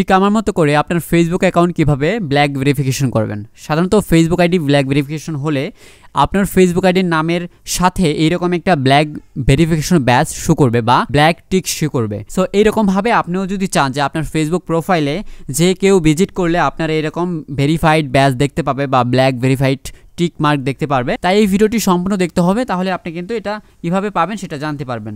ঠিক আমার মতো করে আপনার ফেসবুক অ্যাকাউন্ট কীভাবে ব্ল্যাক ভেরিফিকেশন করবেন? সাধারণত ফেসবুক আইডি ব্ল্যাক ভেরিফিকেশন হলে আপনার ফেসবুক আইডির নামের সাথে এইরকম একটা ব্ল্যাক ভেরিফিকেশন ব্যাচ শো করবে বা ব্ল্যাক টিক শো করবে। সো এইরকমভাবে আপনিও যদি চান যে আপনার ফেসবুক প্রোফাইলে যে কেউ ভিজিট করলে আপনার এরকম ভেরিফাইড ব্যাচ দেখতে পাবে বা ব্ল্যাক ভেরিফাইড টিক মার্ক দেখতে পারবে, তাই এই ভিডিওটি সম্পূর্ণ দেখতে হবে, তাহলে আপনি কিন্তু এটা কীভাবে পাবেন সেটা জানতে পারবেন।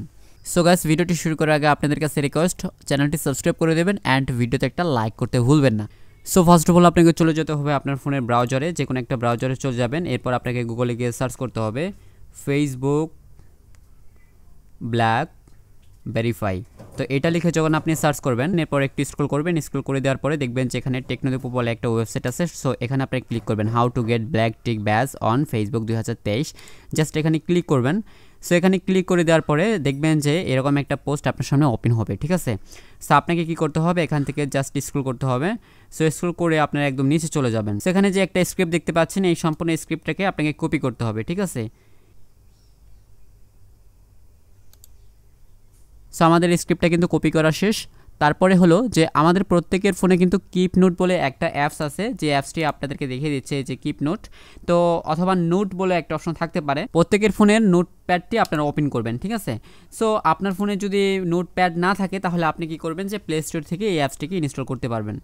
সো গাইস ভিডিওটি শুরু করার আগে আপনাদের কাছে রিকোয়েস্ট চ্যানেলটি সাবস্ক্রাইব করে দেবেন অ্যান্ড ভিডিওতে একটা লাইক করতে ভুলবেন না। সো ফার্স্ট অফ অল আপনাকে চলে যেতে হবে আপনার ফোনের ব্রাউজারে যে কোনো একটা ব্রাউজারে চলে যাবেন, এরপর আপনাকে গুগলে গিয়ে সার্চ করতে হবে ফেসবুক ব্ল্যাক ভেরিফাই তো এটা লিখে যখন আপনি সার্চ করবেন, এরপর একটু স্ক্রল করবেন স্ক্রল করে দেওয়ার পরে দেখবেন যে এখানে টেকনোদীপ বলে একটা ওয়েবসাইট আছে সো এখানে আপনি ক্লিক করবেন how to get black tick badge on Facebook দু হাজার তেইশ। জাস্ট এখানে ক্লিক করবেন সো এখানে ক্লিক করে দেওয়ার পরে দেখবেন যে এরকম একটা পোস্ট আপনার সামনে ওপেন হবে, ঠিক আছে? সো আপনাকে কী করতে হবে? এখান থেকে জাস্ট স্ক্রল করতে হবে। সো স্ক্রল করে আপনার একদম নিচে চলে যাবেন। সেখানে যে একটা স্ক্রিপ্ট দেখতে পাচ্ছেন, এই সম্পূর্ণ স্ক্রিপ্টটাকে আপনাকে কপি করতে হবে, ঠিক আছে? সো আমাদের স্ক্রিপ্টটা কিন্তু কপি করা শেষ। তারপরে হলো যে আমাদের প্রত্যেকের ফোনে কিন্তু কিপ নোট বলে একটা অ্যাপস আছে, যে অ্যাপসটি আপনাদেরকে দেখিয়ে দিচ্ছে যে কিপ নোট তো অথবা নোট বলে একটা অপশন থাকতে পারে। প্রত্যেকের ফোনের নোট প্যাডটি আপনারা ওপেন করবেন, ঠিক আছে? সো আপনার ফোনে যদি নোট প্যাড না থাকে, তাহলে আপনি কি করবেন যে প্লে স্টোর থেকে এই অ্যাপসটিকে ইনস্টল করতে পারবেন।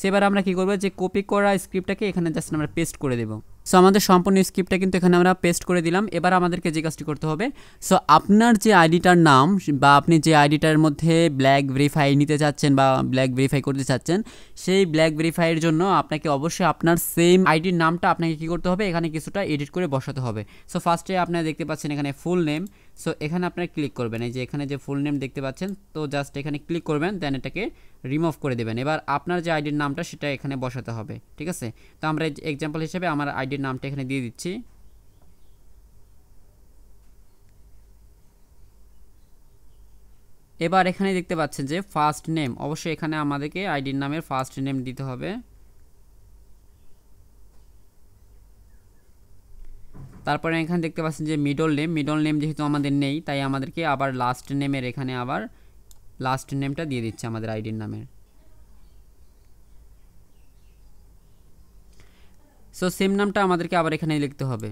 সেবার আমরা কি করব যে কপি করা স্ক্রিপ্টটাকে এখানে জাস্ট আমরা পেস্ট করে দেবো। সো আমাদের সম্পূর্ণ স্ক্রিপ্টটা কিন্তু এখানে আমরা পেস্ট করে দিলাম। এবার আমাদেরকে যে কাজটি করতে হবে সো আপনার যে আইডিটার নাম বা আপনি যে আইডিটার মধ্যে ব্ল্যাক ভেরিফাই নিতে চাচ্ছেন বা ব্ল্যাক ভেরিফাই করতে চাচ্ছেন, সেই ব্ল্যাক ভেরিফাইয়ের জন্য আপনাকে অবশ্যই আপনার সেম আইডির নামটা আপনাকে কী করতে হবে, এখানে কিছুটা এডিট করে বসাতে হবে। সো ফার্স্টে আপনারা দেখতে পাচ্ছেন এখানে ফুল নেম সো এখানে আপনারা ক্লিক করবেন। এই যে এখানে যে ফুল নেম দেখতে পাচ্ছেন, তো জাস্ট এখানে ক্লিক করবেন দেন এটাকে রিমুভ করে দেবেন। এবার আপনার যে আইডির নামটা সেটা এখানে বসাতে হবে, ঠিক আছে? তো আমরা এক্সাম্পল হিসেবে আমার আইডির নামটা এখানে দিয়ে দিচ্ছি। এবার এখানে দেখতে পাচ্ছেন যে ফার্স্ট নেম অবশ্যই এখানে আমাদেরকে আইডির নামের ফার্স্ট নেম দিতে হবে। তারপরে এখানে দেখতে পাচ্ছেন যে মিডল নেম মিডল নেম যেহেতু আমাদের নেই, তাই আমাদেরকে আবার লাস্ট নেমের এখানে আবার লাস্ট নেমটা দিয়ে দিচ্ছে আমাদের আইডির নামের। সো সেম নামটা আমাদেরকে আবার এখানে লিখতে হবে।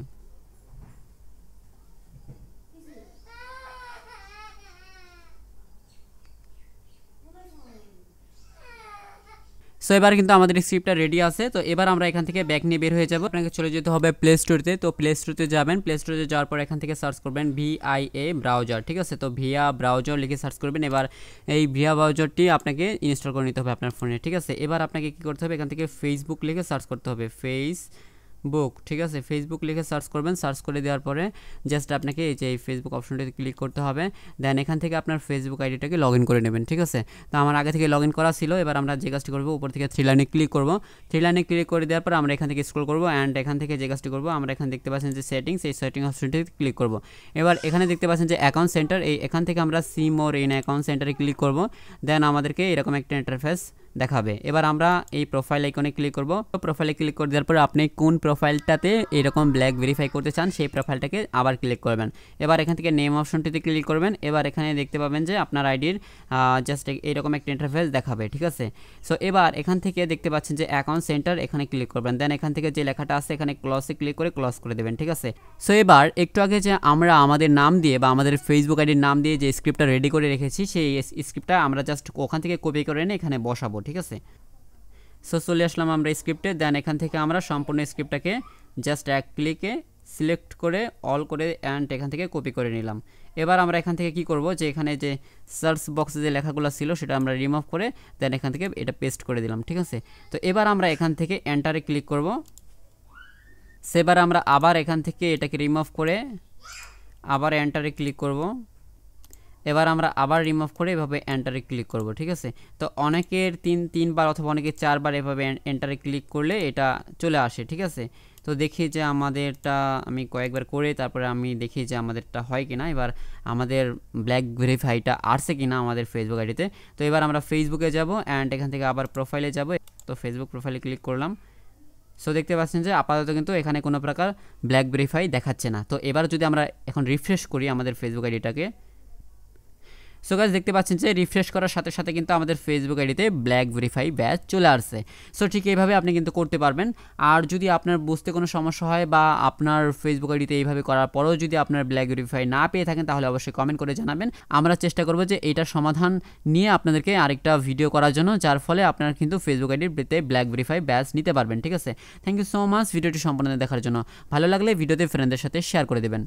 সো এবার কিন্তু আমাদের স্ক্রিপ্টটা রেডি আছে। তো এবার আমরা এখান থেকে ব্যাক নিয়ে বের হয়ে যাব। আপনাকে চলে যেতে হবে প্লে স্টোরতে তো। প্লে স্টোরতে যাবেন। প্লে স্টোরে যাওয়ার পর এখান থেকে সার্চ করবেন ভিআইএ ব্রাউজার ঠিক আছে? তো ভিয়া ব্রাউজার লিখে সার্চ করবেন। এবার এই ভিয়া ব্রাউজারটি আপনাকে ইনস্টল করে নিতে হবে আপনার ফোনে ঠিক আছে? এবার আপনাকে কী করতে হবে? এখান থেকে ফেসবুক লিখে সার্চ করতে হবে। ফেস বুক, ঠিক আছে? ফেসবুক লিখে সার্চ করবেন। সার্চ করে দেওয়ার পরে জাস্ট আপনাকে এই যে এই ফেসবুক অপশনটিতে ক্লিক করতে হবে। দেন এখান থেকে আপনার ফেসবুক আইডিটাকে লগ ইন করে নেবেন, ঠিক আছে? তো আমার আগে থেকে লগ ইন করা ছিল। এবার আমরা যে কাজটি করব, উপর থেকে থ্রি লাইনে ক্লিক করব। থ্রি লাইনে ক্লিক করে দেওয়ার পর আমরা এখান থেকে স্ক্রল করব অ্যান্ড এখান থেকে যে কাজটি করব, আমরা এখানে দেখতে পাচ্ছেন যে সেটিংস এই সেটিং অপশনটিতে ক্লিক করব। এবার এখানে দেখতে পাচ্ছেন যে অ্যাকাউন্ট সেন্টার এই এখান থেকে আমরা সিম ওর ইন অ্যাকাউন্ট সেন্টারে ক্লিক করব। দেন আমাদেরকে এরকম একটা ইন্টারফেস দেখাবে। এবার আমরা এই প্রোফাইল আইকনে ক্লিক করব। প্রোফাইলে ক্লিক করে দেওয়ার পরে আপনি কোন প্রোফাইলটাতে এরকম ব্ল্যাক ভেরিফাই করতে চান, সেই প্রোফাইলটাকে আবার ক্লিক করবেন। এবার এখান থেকে নেম অপশনটিতে ক্লিক করবেন। এবার এখানে দেখতে পাবেন যে আপনার আইডির জাস্ট এইরকম একটা ইন্টারফেস দেখাবে, ঠিক আছে? সো এবার এখান থেকে দেখতে পাচ্ছেন যে অ্যাকাউন্ট সেন্টার এখানে ক্লিক করবেন। দেন এখান থেকে যে লেখাটা আছে, এখানে ক্লসে ক্লিক করে ক্লস করে দেবেন, ঠিক আছে? সো এবার একটু আগে যে আমরা আমাদের নাম দিয়ে বা আমাদের ফেসবুক আইডির নাম দিয়ে যে স্ক্রিপ্টটা রেডি করে রেখেছি, সেই স্ক্রিপ্টটা আমরা জাস্ট ওখান থেকে কপি করে এনে এখানে বসাবো ঠিক আছে? সো চলে আসলাম আমরা স্ক্রিপ্টে দেন এখান থেকে আমরা সম্পূর্ণ স্ক্রিপ্টটাকে জাস্ট এক ক্লিকে সিলেক্ট করে অল করে অ্যান্ড এখান থেকে কপি করে নিলাম। এবার আমরা এখান থেকে কি করব? যে এখানে যে সার্চ বক্সে যে লেখাগুলো ছিল সেটা আমরা রিমুভ করে দেন এখান থেকে এটা পেস্ট করে দিলাম, ঠিক আছে? তো এবার আমরা এখান থেকে এন্টারে ক্লিক করব। সেবার আমরা আবার এখান থেকে এটাকে রিমুভ করে আবার এন্টারে ক্লিক করব। এবার আমরা আবার রিমুভ করে এভাবে এন্টারে ক্লিক করব, ঠিক আছে? তো অনেকের তিন, তিনবার অথবা অনেকের চারবার এভাবে এন্টারে ক্লিক করলে এটা চলে আসে, ঠিক আছে? তো দেখি যে আমাদেরটা আমি কয়েকবার করে তারপরে আমি দেখি যে আমাদেরটা হয় কি না এবার আমাদের ব্ল্যাক ভেরিফাইটা আসছে কি না আমাদের ফেসবুক আইডিতে তো। এবার আমরা ফেসবুকে যাব অ্যান্ড এখান থেকে আবার প্রোফাইলে যাব। তো ফেসবুক প্রোফাইলে ক্লিক করলাম। সো দেখতে পাচ্ছেন যে আপাতত কিন্তু এখানে কোনো প্রকার ব্ল্যাক ভেরিফাই দেখাচ্ছে না। তো এবার যদি আমরা এখন রিফ্রেশ করি আমাদের ফেসবুক আইডিটাকে সো গাইজ দেখতে পাচ্ছেন যে রিফ্রেশ করার সাথে সাথে কিন্তু আমাদের ফেসবুক আইডিতে ব্ল্যাক ভেরিফাই ব্যাচ চলে আসছে। সো ঠিক এইভাবে আপনি কিন্তু করতে পারবেন। আর যদি আপনার বুঝতে কোনো সমস্যা হয় বা আপনার ফেসবুক আইডিতে এইভাবে করার পরেও যদি আপনার ব্ল্যাক ভেরিফাই না পেয়ে থাকেন, তাহলে অবশ্যই কমেন্ট করে জানাবেন। আমরা চেষ্টা করব যে এইটার সমাধান নিয়ে আপনাদেরকে আরেকটা ভিডিও করার জন্য, যার ফলে আপনার কিন্তু ফেসবুক আইডিতে ব্ল্যাক ভেরিফাই ব্যাচ নিতে পারবেন, ঠিক আছে? থ্যাংক ইউ সো মাচ ভিডিওটি সম্পূর্ণ দেখার জন্য। ভালো লাগলে ভিডিওতে ফ্রেন্ডদের সাথে শেয়ার করে দেবেন।